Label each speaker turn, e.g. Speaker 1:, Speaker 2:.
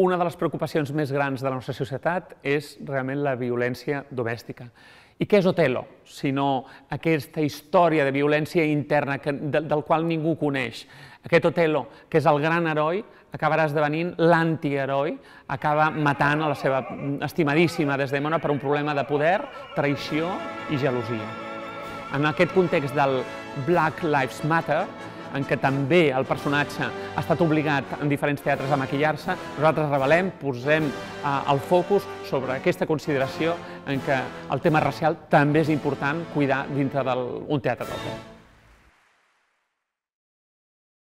Speaker 1: una de les preocupacions més grans de la nostra societat és realment la violència domèstica. I què és Otelo, sinó aquesta història de violència interna que, del, del qual ningú coneix? Aquest Otelo, que és el gran heroi, acabarà esdevenint l'antiheroi, acaba matant a la seva estimadíssima Desdemona per un problema de poder, traïció i gelosia. En aquest context del Black Lives Matter, en què també el personatge ha estat obligat en diferents teatres a maquillar-se, nosaltres revelem, posem eh, el focus sobre aquesta consideració en què el tema racial també és important cuidar dintre d'un teatre d'autor.